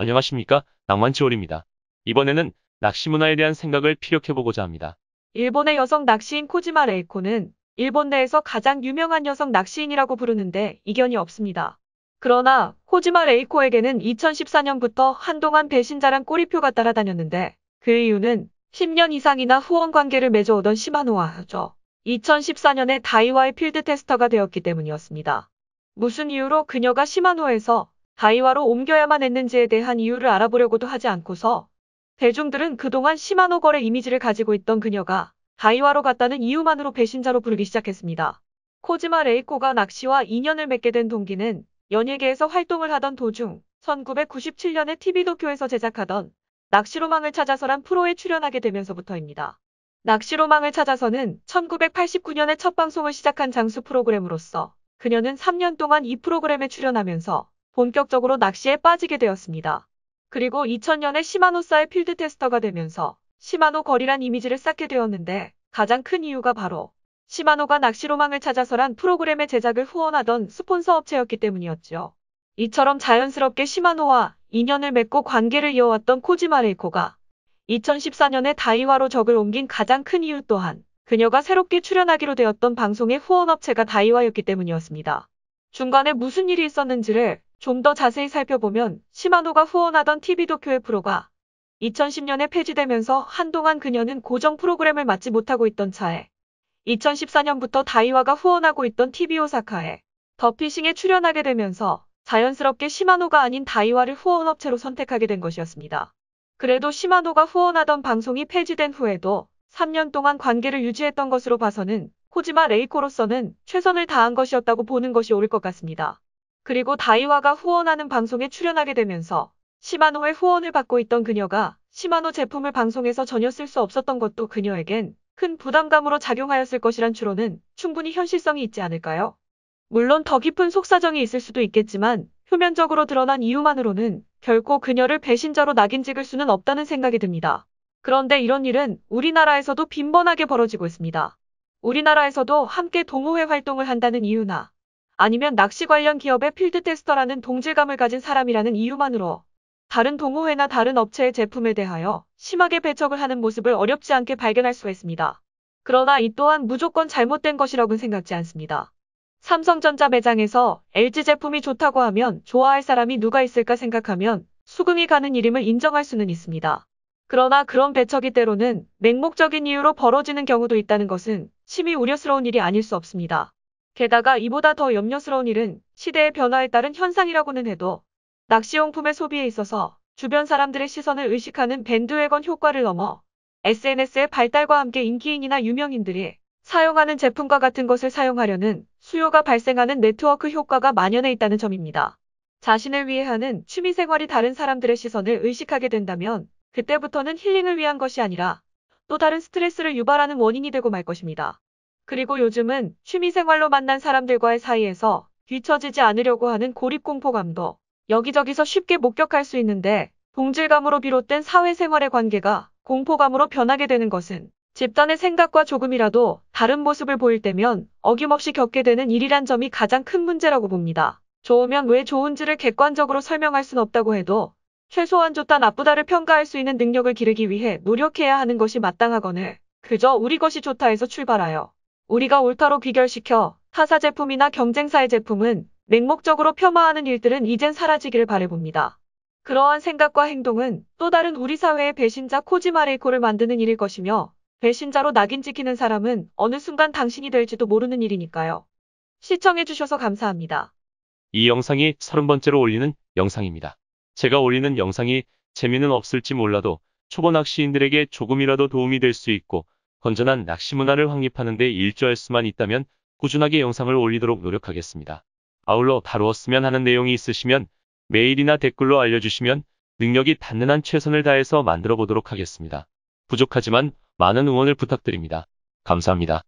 안녕하십니까 낭만치올입니다. 이번에는 낚시 문화에 대한 생각을 피력해보고자 합니다. 일본의 여성 낚시인 코지마 레이코는 일본 내에서 가장 유명한 여성 낚시인이라고 부르는데 이견이 없습니다. 그러나 코지마 레이코에게는 2014년부터 한동안 배신자란 꼬리표가 따라다녔는데 그 이유는 10년 이상이나 후원 관계를 맺어오던 시마노와죠. 2014년에 다이와의 필드 테스터가 되었기 때문이었습니다. 무슨 이유로 그녀가 시마노에서 다이와로 옮겨야만 했는지에 대한 이유를 알아보려고도 하지 않고서 대중들은 그동안 시마노 거래 이미지를 가지고 있던 그녀가 다이와로 갔다는 이유만으로 배신자로 부르기 시작했습니다. 코지마 레이코가 낚시와 인연을 맺게 된 동기는 연예계에서 활동을 하던 도중 1997년에 TV 도쿄에서 제작하던 낚시로망을 찾아서란 프로에 출연하게 되면서부터입니다. 낚시로망을 찾아서는 1989년에 첫 방송을 시작한 장수 프로그램으로서 그녀는 3년 동안 이 프로그램에 출연하면서 본격적으로 낚시에 빠지게 되었습니다. 그리고 2000년에 시마노사의 필드 테스터가 되면서 시마노 girl이란 이미지를 쌓게 되었는데 가장 큰 이유가 바로 시마노가 낚시로망을 찾아서란 프로그램의 제작을 후원하던 스폰서 업체였기 때문이었죠. 이처럼 자연스럽게 시마노와 인연을 맺고 관계를 이어왔던 코지마 레이코가 2014년에 다이와로 적을 옮긴 가장 큰 이유 또한 그녀가 새롭게 출연하기로 되었던 방송의 후원업체가 다이와였기 때문이었습니다. 중간에 무슨 일이 있었는지를 좀 더 자세히 살펴보면 시마노가 후원하던 TV 도쿄의 프로가 2010년에 폐지되면서 한동안 그녀는 고정 프로그램을 맡지 못하고 있던 차에 2014년부터 다이와가 후원하고 있던 TV 오사카에 더피싱에 출연하게 되면서 자연스럽게 시마노가 아닌 다이와를 후원업체로 선택하게 된 것이었습니다. 그래도 시마노가 후원하던 방송이 폐지된 후에도 3년 동안 관계를 유지했던 것으로 봐서는 코지마 레이코로서는 최선을 다한 것이었다고 보는 것이 옳을 것 같습니다. 그리고 다이와가 후원하는 방송에 출연하게 되면서 시마노의 후원을 받고 있던 그녀가 시마노 제품을 방송에서 전혀 쓸 수 없었던 것도 그녀에겐 큰 부담감으로 작용하였을 것이란 추론은 충분히 현실성이 있지 않을까요? 물론 더 깊은 속사정이 있을 수도 있겠지만 표면적으로 드러난 이유만으로는 결코 그녀를 배신자로 낙인 찍을 수는 없다는 생각이 듭니다. 그런데 이런 일은 우리나라에서도 빈번하게 벌어지고 있습니다. 우리나라에서도 함께 동호회 활동을 한다는 이유나 아니면 낚시 관련 기업의 필드 테스터라는 동질감을 가진 사람이라는 이유만으로 다른 동호회나 다른 업체의 제품에 대하여 심하게 배척을 하는 모습을 어렵지 않게 발견할 수가 있습니다. 그러나 이 또한 무조건 잘못된 것이라고는 생각지 않습니다. 삼성전자 매장에서 LG 제품이 좋다고 하면 좋아할 사람이 누가 있을까 생각하면 수긍이 가는 일임을 인정할 수는 있습니다. 그러나 그런 배척이 때로는 맹목적인 이유로 벌어지는 경우도 있다는 것은 심히 우려스러운 일이 아닐 수 없습니다. 게다가 이보다 더 염려스러운 일은 시대의 변화에 따른 현상이라고는 해도 낚시용품의 소비에 있어서 주변 사람들의 시선을 의식하는 밴드웨건 효과를 넘어 SNS의 발달과 함께 인기인이나 유명인들이 사용하는 제품과 같은 것을 사용하려는 수요가 발생하는 네트워크 효과가 만연해 있다는 점입니다. 자신을 위해 하는 취미생활이 다른 사람들의 시선을 의식하게 된다면 그때부터는 힐링을 위한 것이 아니라 또 다른 스트레스를 유발하는 원인이 되고 말 것입니다. 그리고 요즘은 취미생활로 만난 사람들과의 사이에서 뒤처지지 않으려고 하는 고립공포감도 여기저기서 쉽게 목격할 수 있는데 동질감으로 비롯된 사회생활의 관계가 공포감으로 변하게 되는 것은 집단의 생각과 조금이라도 다른 모습을 보일 때면 어김없이 겪게 되는 일이란 점이 가장 큰 문제라고 봅니다. 좋으면 왜 좋은지를 객관적으로 설명할 순 없다고 해도 최소한 좋다 나쁘다를 평가할 수 있는 능력을 기르기 위해 노력해야 하는 것이 마땅하거늘 그저 우리 것이 좋다 해서 출발하여 우리가 옳다로 귀결시켜 타사 제품이나 경쟁사의 제품은 맹목적으로 폄하하는 일들은 이젠 사라지기를 바래봅니다. 그러한 생각과 행동은 또 다른 우리 사회의 배신자 코지마 레이코를 만드는 일일 것이며 배신자로 낙인 찍히는 사람은 어느 순간 당신이 될지도 모르는 일이니까요. 시청해주셔서 감사합니다. 이 영상이 30번째로 올리는 영상입니다. 제가 올리는 영상이 재미는 없을지 몰라도 초보 낚시인들에게 조금이라도 도움이 될 수 있고 건전한 낚시 문화를 확립하는 데 일조할 수만 있다면 꾸준하게 영상을 올리도록 노력하겠습니다. 아울러 다루었으면 하는 내용이 있으시면 메일이나 댓글로 알려주시면 능력이 닿는 한 최선을 다해서 만들어 보도록 하겠습니다. 부족하지만 많은 응원을 부탁드립니다. 감사합니다.